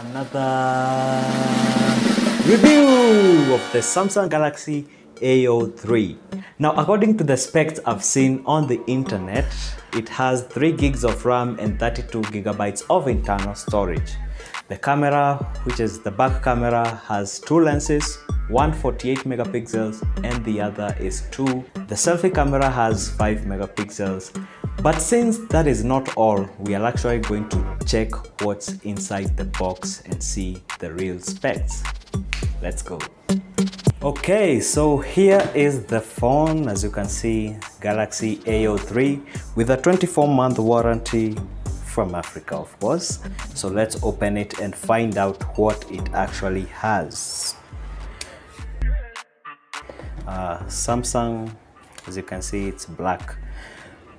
another review of the Samsung Galaxy A03. Now, according to the specs I've seen on the internet, it has 3 gigs of RAM and 32 gigabytes of internal storage. The camera, which is the back camera, has two lenses, one 48 megapixels and the other is 2. The selfie camera has 5 megapixels. But since that is not all, we are actually going to check what's inside the box and see the real specs. Let's go. Okay, so here is the phone. As you can see, Galaxy A03 with a 24 month warranty from Africa, of course. So let's open it and find out what it actually has. Uh, Samsung, as you can see, it's black.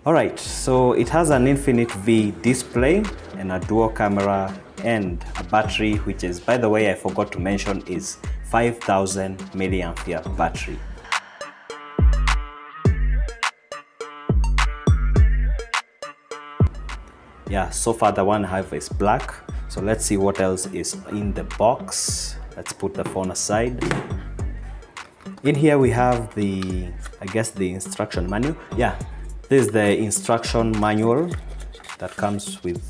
All right, so it has an Infinite V display and a dual camera and a battery, which is, by the way, I forgot to mention, is 5000 milliampere battery. Yeah, so far the one I have is black. So let's see what else is in the box. Let's put the phone aside. In here we have the, I guess the instruction manual. Yeah, this is the instruction manual that comes with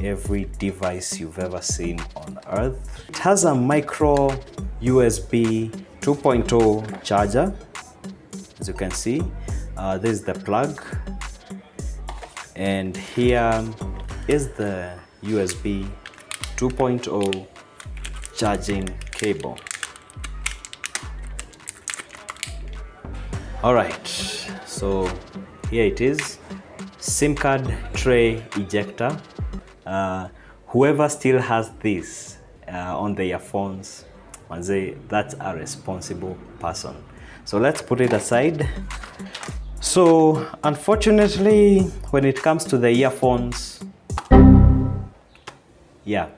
every device you've ever seen on earth. It has a micro USB 2.0 charger, as you can see. Uh, this is the plug. And here is the USB 2.0 charging cable. All right, so here it is, SIM card tray ejector. Uh, whoever still has this uh, on their phones, say that's a responsible person. So let's put it aside. So unfortunately, when it comes to the earphones, yeah.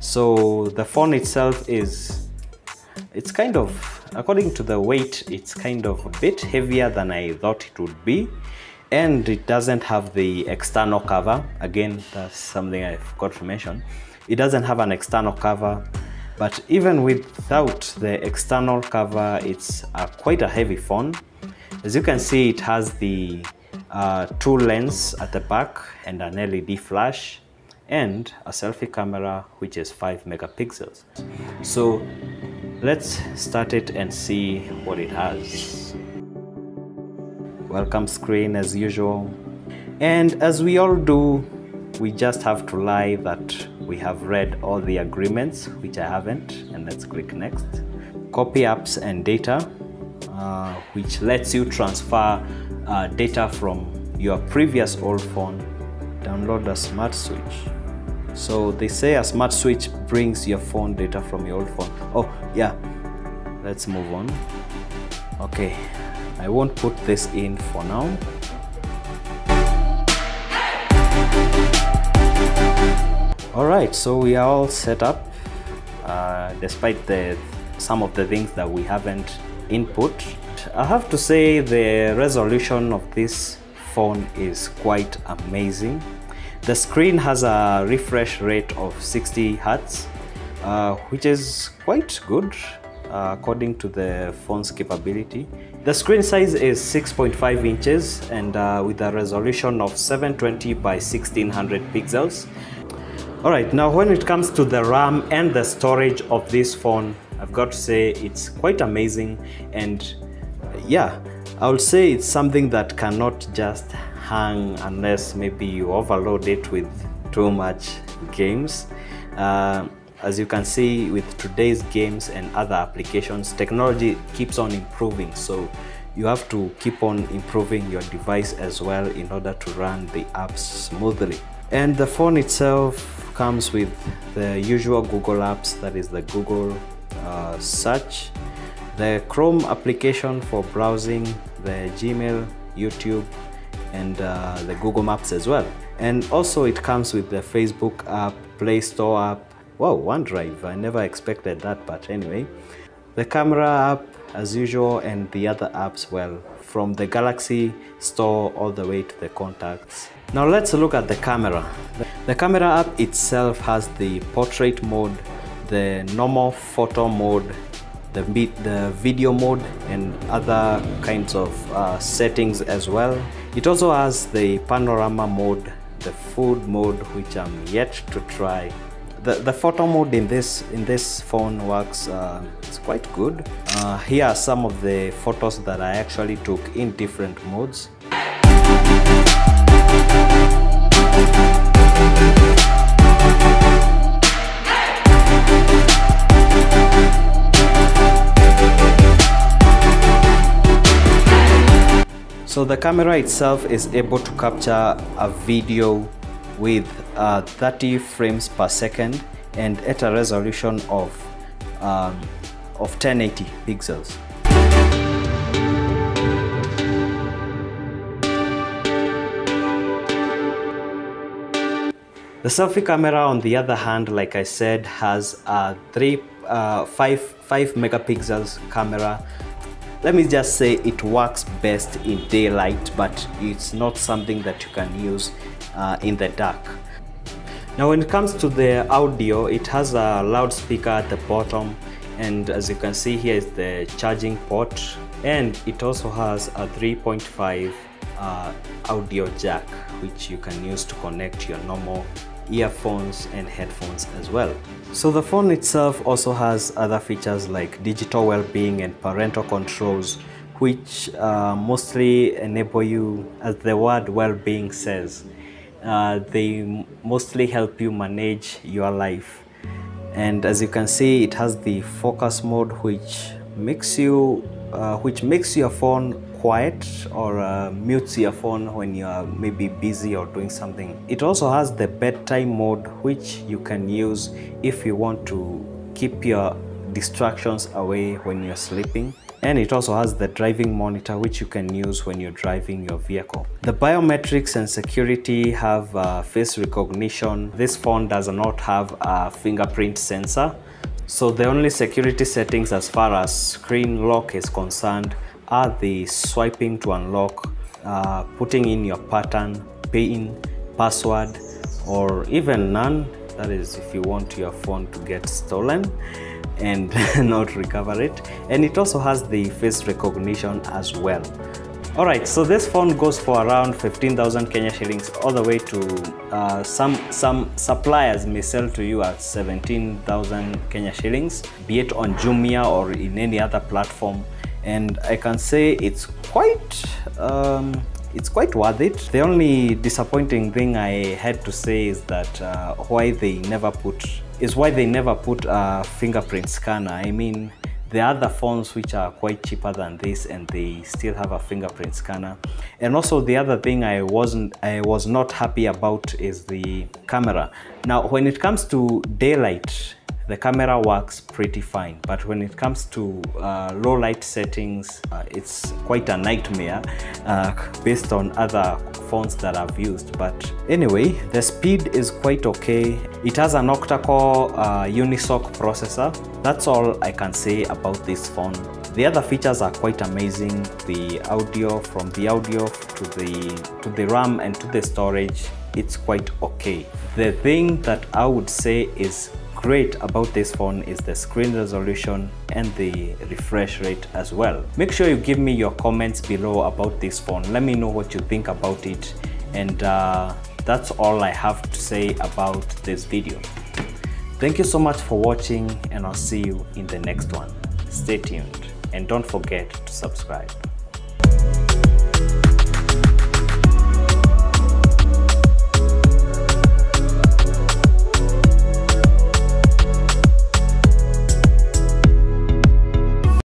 So the phone itself is, it's kind of, according to the weight, it's kind of a bit heavier than I thought it would be. And it doesn't have the external cover. Again, that's something I forgot to mention. It doesn't have an external cover. But even without the external cover, it's a, quite a heavy phone. As you can see, it has the uh, two lens at the back and an LED flash and a selfie camera which is 5 megapixels. So let's start it and see what it has. Welcome screen as usual. And as we all do, we just have to lie that we have read all the agreements, which I haven't, and let's click next. Copy apps and data, uh, which lets you transfer uh, data from your previous old phone. Download a smart switch. So they say a smart switch brings your phone data from your old phone. Oh, yeah. Let's move on. Okay, I won't put this in for now. All right, so we are all set up, uh, despite the some of the things that we haven't input. I have to say the resolution of this phone is quite amazing. The screen has a refresh rate of 60 Hz, uh, which is quite good uh, according to the phone's capability. The screen size is 6.5 inches and uh, with a resolution of 720 by 1600 pixels. Alright, now when it comes to the RAM and the storage of this phone, I've got to say it's quite amazing and yeah, I would say it's something that cannot just hang unless maybe you overload it with too much games. Uh, as you can see with today's games and other applications, technology keeps on improving. So you have to keep on improving your device as well in order to run the apps smoothly. And the phone itself comes with the usual Google apps, that is the Google uh, search, the Chrome application for browsing, the Gmail, YouTube, and uh, the Google Maps as well. And also it comes with the Facebook app, Play Store app, wow, OneDrive, I never expected that, but anyway. The camera app as usual and the other apps well from the Galaxy store all the way to the contacts. Now let's look at the camera. The camera app itself has the portrait mode, the normal photo mode, the, the video mode and other kinds of uh, settings as well. It also has the panorama mode, the food mode which I'm yet to try. The, the photo mode in this in this phone works uh, it's quite good. Uh, here are some of the photos that I actually took in different modes. So the camera itself is able to capture a video with uh, 30 frames per second and at a resolution of, um, of 1080 pixels. The selfie camera on the other hand, like I said, has a three, uh, five, five megapixels camera let me just say it works best in daylight but it's not something that you can use uh, in the dark. Now when it comes to the audio it has a loudspeaker at the bottom and as you can see here is the charging port and it also has a 3.5 uh, audio jack which you can use to connect your normal earphones and headphones as well. So the phone itself also has other features like digital well-being and parental controls which uh, mostly enable you, as the word well-being says, uh, they mostly help you manage your life. And as you can see, it has the focus mode which makes you, uh, which makes your phone quiet or uh, mutes your phone when you are maybe busy or doing something. It also has the bedtime mode which you can use if you want to keep your distractions away when you're sleeping. And it also has the driving monitor which you can use when you're driving your vehicle. The biometrics and security have uh, face recognition. This phone does not have a fingerprint sensor. So the only security settings as far as screen lock is concerned are the swiping to unlock, uh, putting in your pattern, PIN, password, or even none. That is if you want your phone to get stolen and not recover it. And it also has the face recognition as well. Alright, so this phone goes for around 15,000 Kenya shillings all the way to uh, some some suppliers may sell to you at 17,000 Kenya shillings, be it on Jumia or in any other platform and I can say it's quite um, it's quite worth it. The only disappointing thing I had to say is that uh, why they never put is why they never put a fingerprint scanner. I mean, the other phones which are quite cheaper than this and they still have a fingerprint scanner. And also the other thing I wasn't I was not happy about is the camera. Now when it comes to daylight the camera works pretty fine. But when it comes to uh, low light settings uh, it's quite a nightmare uh, based on other phones that I've used. But anyway the speed is quite okay. It has an octa-core uh, unisoc processor. That's all I can say about this phone. The other features are quite amazing. The audio from the audio to the to the RAM and to the storage it's quite okay. The thing that I would say is great about this phone is the screen resolution and the refresh rate as well. Make sure you give me your comments below about this phone. Let me know what you think about it and uh, that's all I have to say about this video. Thank you so much for watching and I'll see you in the next one. Stay tuned and don't forget to subscribe.